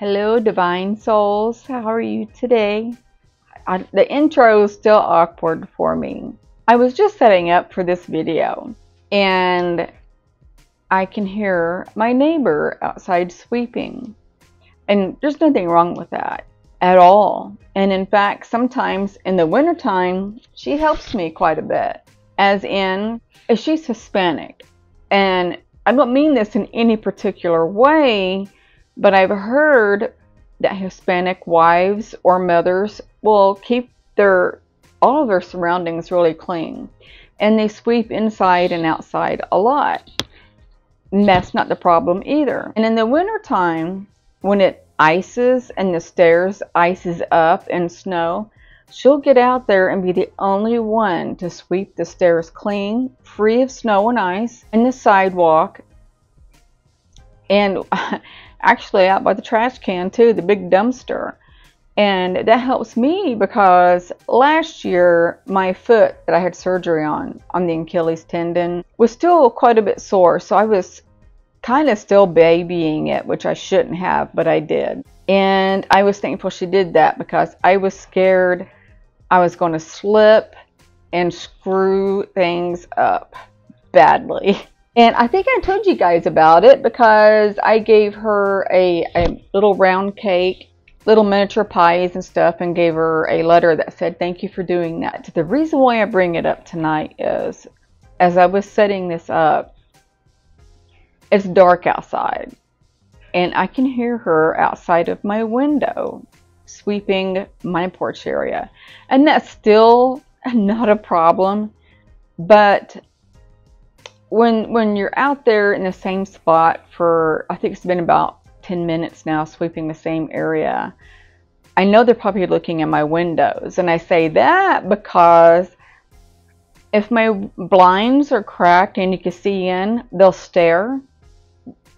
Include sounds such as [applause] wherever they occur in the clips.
Hello, divine souls. How are you today? I, the intro is still awkward for me. I was just setting up for this video and I can hear my neighbor outside sweeping. And there's nothing wrong with that at all. And in fact, sometimes in the wintertime, she helps me quite a bit. As in, she's Hispanic. And I don't mean this in any particular way, but I've heard that Hispanic wives or mothers will keep their all of their surroundings really clean. And they sweep inside and outside a lot. And that's not the problem either. And in the wintertime, when it ices and the stairs ices up and snow, she'll get out there and be the only one to sweep the stairs clean, free of snow and ice, and the sidewalk. And [laughs] actually out by the trash can too, the big dumpster. And that helps me because last year my foot that I had surgery on, on the Achilles tendon, was still quite a bit sore. So I was kind of still babying it, which I shouldn't have, but I did. And I was thankful she did that because I was scared I was going to slip and screw things up badly. [laughs] And I think I told you guys about it because I gave her a, a little round cake, little miniature pies and stuff, and gave her a letter that said, Thank you for doing that. The reason why I bring it up tonight is as I was setting this up, it's dark outside, and I can hear her outside of my window sweeping my porch area. And that's still [laughs] not a problem, but when when you're out there in the same spot for I think it's been about 10 minutes now sweeping the same area, I know they're probably looking at my windows. And I say that because if my blinds are cracked and you can see in, they'll stare.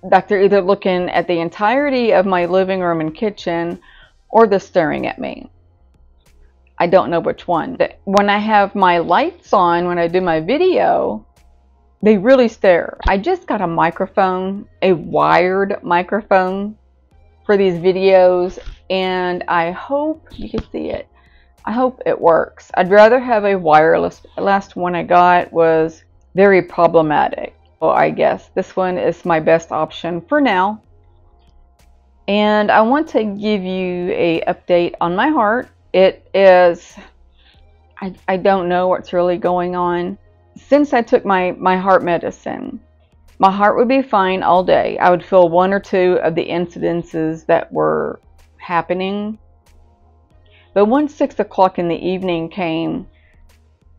Like they're either looking at the entirety of my living room and kitchen or they're staring at me. I don't know which one. But When I have my lights on, when I do my video, they really stare. I just got a microphone, a wired microphone for these videos, and I hope you can see it. I hope it works. I'd rather have a wireless. The last one I got was very problematic. Well, I guess this one is my best option for now. And I want to give you a update on my heart. It is, I, I don't know what's really going on since I took my, my heart medicine, my heart would be fine all day. I would feel one or two of the incidences that were happening. But once six o'clock in the evening came,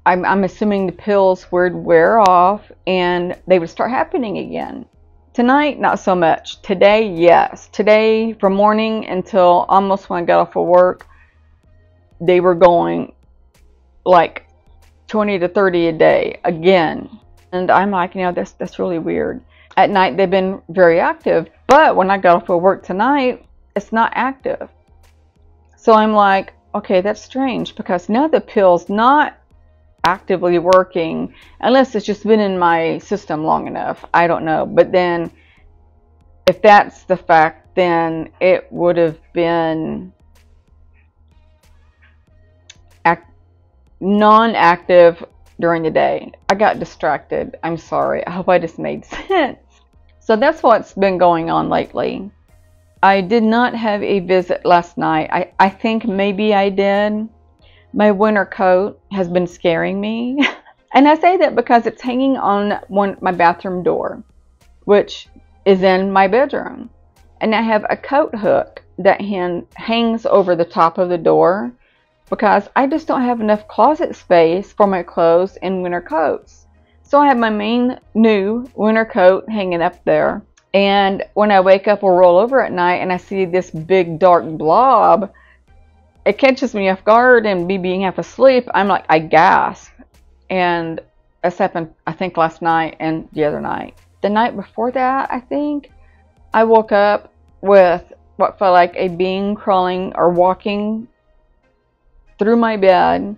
I'm, I'm assuming the pills would wear off and they would start happening again. Tonight, not so much. Today, yes. Today, from morning until almost when I got off of work, they were going like 20 to 30 a day again. And I'm like, you know, that's, that's really weird. At night, they've been very active. But when I got off of work tonight, it's not active. So I'm like, okay, that's strange because now the pill's not actively working unless it's just been in my system long enough. I don't know. But then if that's the fact, then it would have been non-active during the day. I got distracted. I'm sorry. I hope I just made [laughs] sense. So that's what's been going on lately. I did not have a visit last night. I, I think maybe I did. My winter coat has been scaring me. [laughs] and I say that because it's hanging on one my bathroom door, which is in my bedroom. And I have a coat hook that hand, hangs over the top of the door because I just don't have enough closet space for my clothes and winter coats. So I have my main new winter coat hanging up there. And when I wake up or roll over at night and I see this big dark blob, it catches me off guard and me being half asleep, I'm like, I gasp. And this happened, I think, last night and the other night. The night before that, I think, I woke up with what felt like a being crawling or walking through my bed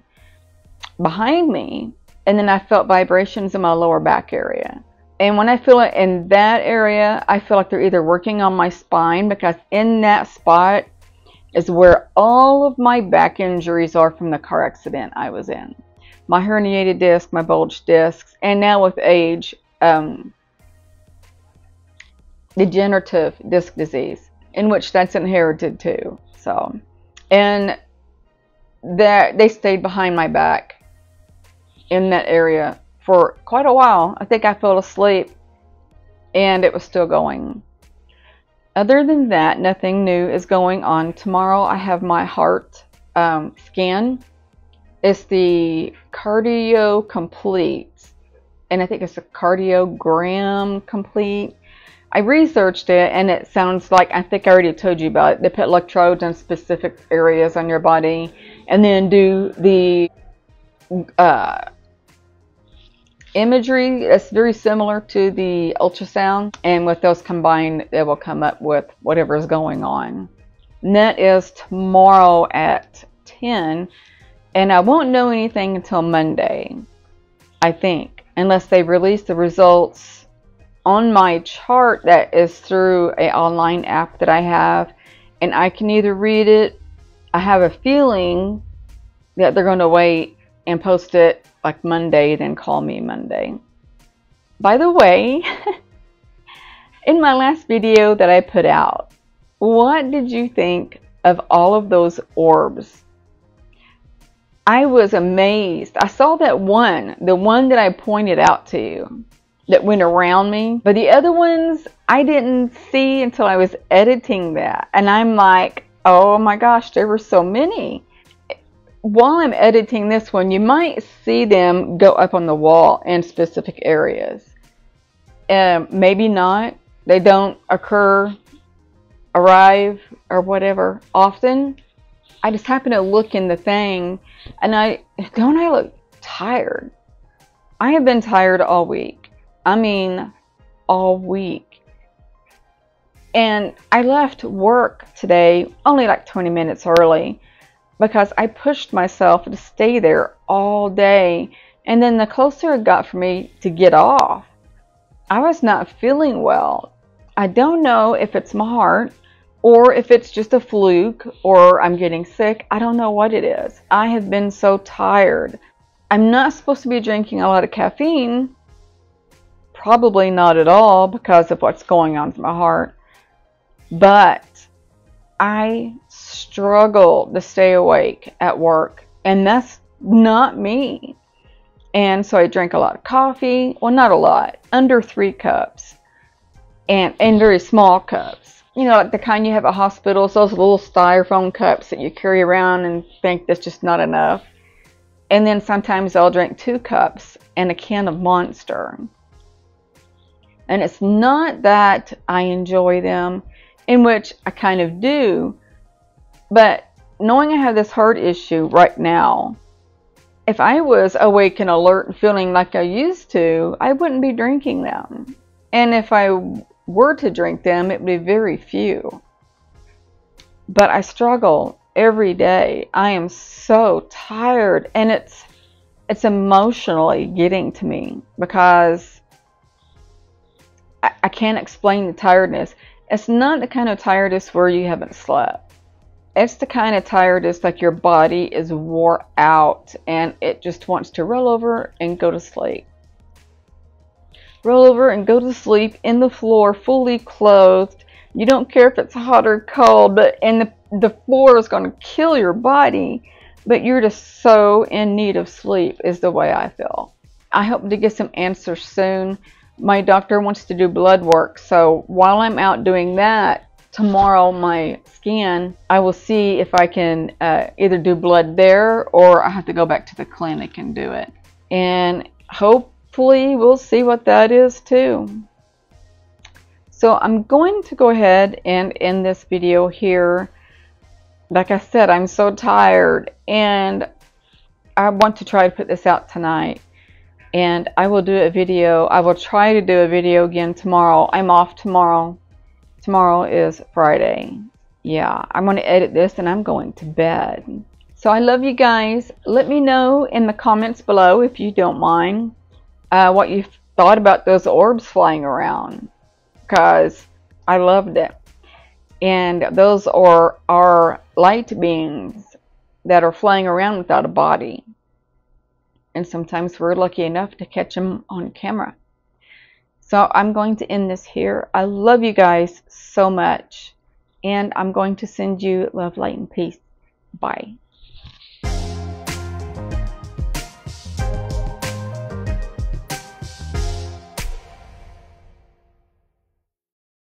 behind me and then I felt vibrations in my lower back area. And when I feel it in that area, I feel like they're either working on my spine because in that spot is where all of my back injuries are from the car accident I was in. My herniated disc, my bulged discs, and now with age, um, degenerative disc disease, in which that's inherited too. So, and that they stayed behind my back in that area for quite a while. I think I fell asleep and it was still going. Other than that, nothing new is going on. Tomorrow I have my heart um, scan. It's the Cardio Complete, and I think it's a Cardiogram Complete. I researched it, and it sounds like I think I already told you about it. They put electrodes in specific areas on your body, and then do the uh, imagery that's very similar to the ultrasound and with those combined it will come up with whatever is going on and that is tomorrow at 10 and I won't know anything until Monday I think unless they release the results on my chart that is through a online app that I have and I can either read it I have a feeling that they're going to wait and post it like Monday, then call me Monday. By the way, [laughs] in my last video that I put out, what did you think of all of those orbs? I was amazed. I saw that one, the one that I pointed out to you that went around me, but the other ones I didn't see until I was editing that. And I'm like, oh my gosh, there were so many while I'm editing this one, you might see them go up on the wall in specific areas. Um, maybe not. They don't occur, arrive, or whatever often. I just happen to look in the thing and I don't I look tired. I have been tired all week. I mean, all week. And I left work today only like 20 minutes early because I pushed myself to stay there all day. And then the closer it got for me to get off, I was not feeling well. I don't know if it's my heart or if it's just a fluke or I'm getting sick. I don't know what it is. I have been so tired. I'm not supposed to be drinking a lot of caffeine. Probably not at all because of what's going on with my heart. But I struggle to stay awake at work, and that's not me. And so I drink a lot of coffee. Well, not a lot, under three cups, and in very small cups. You know, like the kind you have at hospitals, those little styrofoam cups that you carry around and think that's just not enough. And then sometimes I'll drink two cups and a can of Monster. And it's not that I enjoy them, in which I kind of do, but knowing I have this heart issue right now, if I was awake and alert and feeling like I used to, I wouldn't be drinking them. And if I were to drink them, it would be very few. But I struggle every day. I am so tired and it's it's emotionally getting to me because I, can't explain the tiredness. It's not the kind of tiredness where you haven't slept it's the kind of tiredness like your body is wore out and it just wants to roll over and go to sleep. Roll over and go to sleep in the floor fully clothed. You don't care if it's hot or cold, but and the, the floor is going to kill your body, but you're just so in need of sleep is the way I feel. I hope to get some answers soon. My doctor wants to do blood work, so while I'm out doing that, tomorrow my scan, I will see if I can uh, either do blood there or I have to go back to the clinic and do it. And hopefully we'll see what that is too. So I'm going to go ahead and end this video here. Like I said, I'm so tired and I want to try to put this out tonight. And I will do a video. I will try to do a video again tomorrow. I'm off tomorrow Tomorrow is Friday. Yeah, I'm going to edit this and I'm going to bed. So I love you guys. Let me know in the comments below if you don't mind uh, what you thought about those orbs flying around because I loved it. And those are, are light beings that are flying around without a body. And sometimes we're lucky enough to catch them on camera. So I'm going to end this here. I love you guys so much. And I'm going to send you love, light, and peace. Bye.